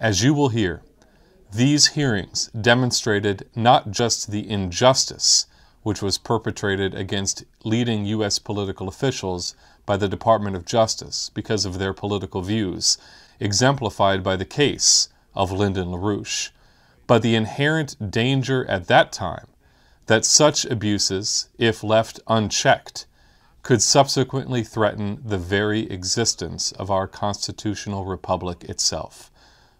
As you will hear, these hearings demonstrated not just the injustice which was perpetrated against leading U.S. political officials by the Department of Justice because of their political views, exemplified by the case of Lyndon LaRouche, but the inherent danger at that time that such abuses, if left unchecked, could subsequently threaten the very existence of our constitutional republic itself.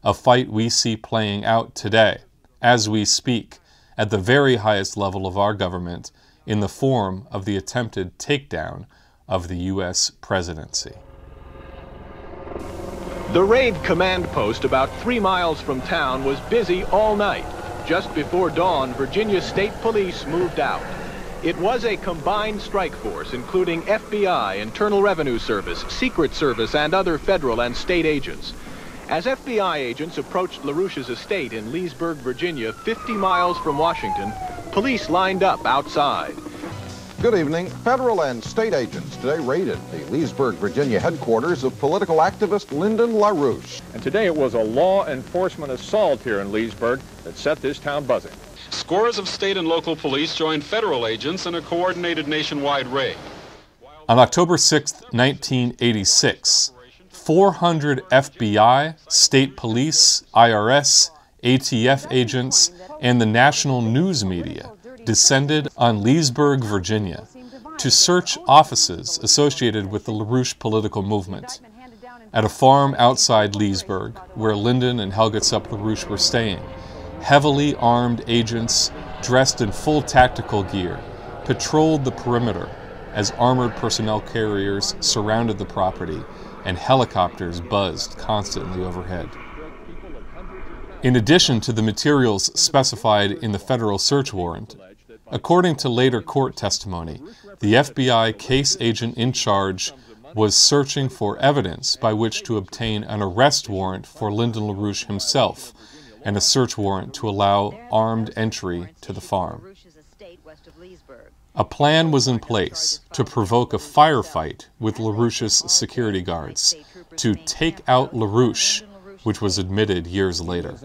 A fight we see playing out today, as we speak, at the very highest level of our government in the form of the attempted takedown of the U.S. presidency. The raid command post about three miles from town was busy all night. Just before dawn, Virginia State Police moved out. It was a combined strike force, including FBI, Internal Revenue Service, Secret Service, and other federal and state agents. As FBI agents approached LaRouche's estate in Leesburg, Virginia, 50 miles from Washington, police lined up outside. Good evening. Federal and state agents today raided the Leesburg, Virginia headquarters of political activist Lyndon LaRouche. And today it was a law enforcement assault here in Leesburg that set this town buzzing. Scores of state and local police joined federal agents in a coordinated nationwide raid. On October 6, 1986, 400 FBI, state police, IRS, ATF agents, and the national news media descended on Leesburg, Virginia, to search offices associated with the LaRouche political movement. At a farm outside Leesburg, where Lyndon and Helga Zepp LaRouche were staying, heavily armed agents dressed in full tactical gear patrolled the perimeter as armored personnel carriers surrounded the property and helicopters buzzed constantly overhead. In addition to the materials specified in the federal search warrant, according to later court testimony, the FBI case agent in charge was searching for evidence by which to obtain an arrest warrant for Lyndon LaRouche himself and a search warrant to allow armed entry to the farm. A plan was in place to provoke a firefight with LaRouche's security guards to take out LaRouche, which was admitted years later.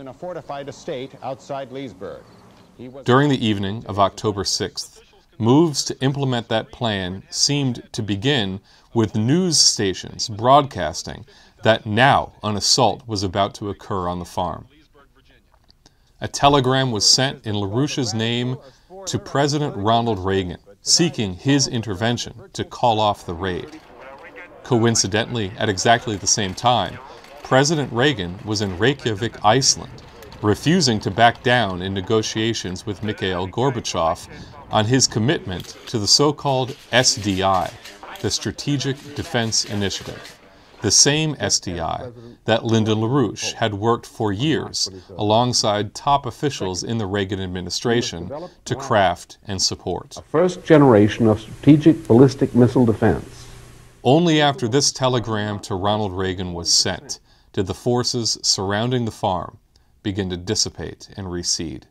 During the evening of October 6th, moves to implement that plan seemed to begin with news stations broadcasting that now an assault was about to occur on the farm. A telegram was sent in LaRouche's name to President Ronald Reagan, seeking his intervention to call off the raid. Coincidentally, at exactly the same time, President Reagan was in Reykjavik, Iceland, refusing to back down in negotiations with Mikhail Gorbachev on his commitment to the so called SDI, the Strategic Defense Initiative the same SDI that Lyndon LaRouche had worked for years alongside top officials in the Reagan administration to craft and support. A first generation of strategic ballistic missile defense. Only after this telegram to Ronald Reagan was sent did the forces surrounding the farm begin to dissipate and recede.